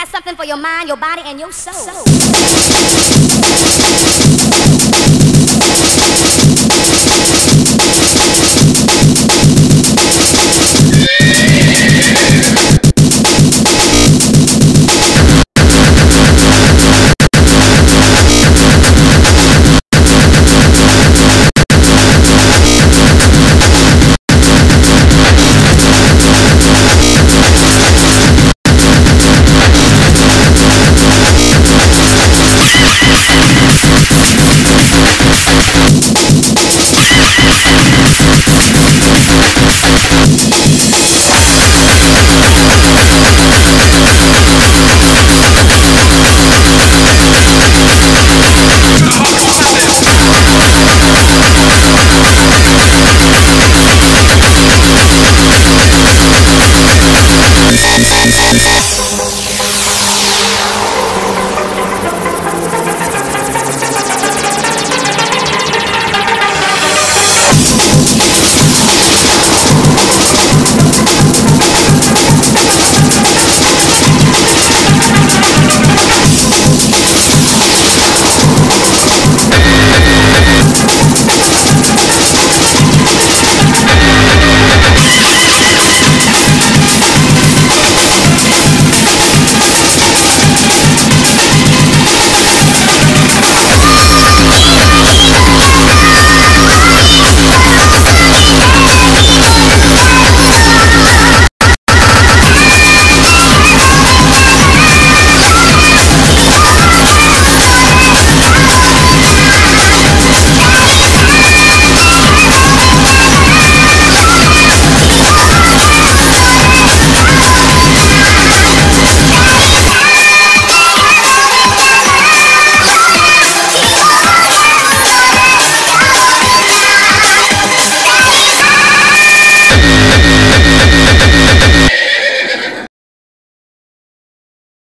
got something for your mind, your body, and your soul.